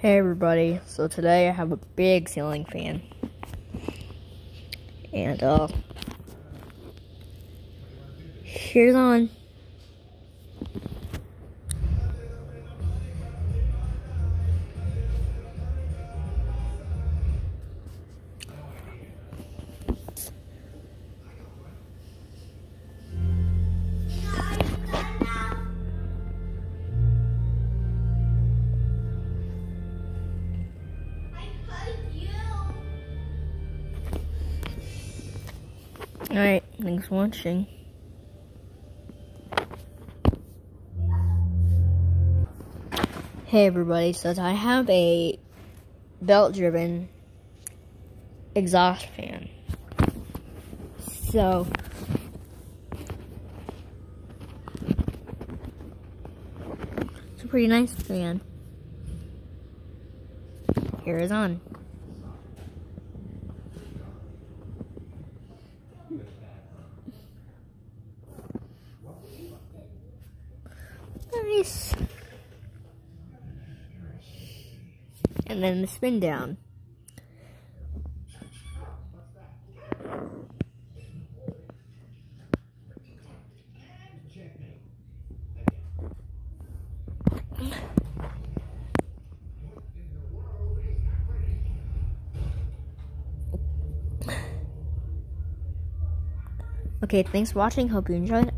Hey everybody, so today I have a big ceiling fan. And uh here's on. Alright, thanks for watching. Hey everybody, so I have a belt driven exhaust fan. So it's a pretty nice fan. Here is on. And then the spin down. Okay, thanks for watching. Hope you enjoyed.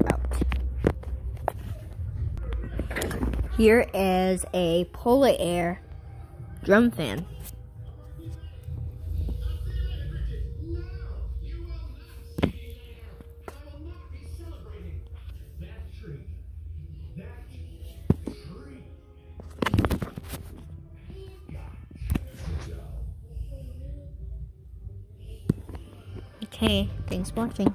Here is a Polar Air drum fan. Okay, thanks for watching.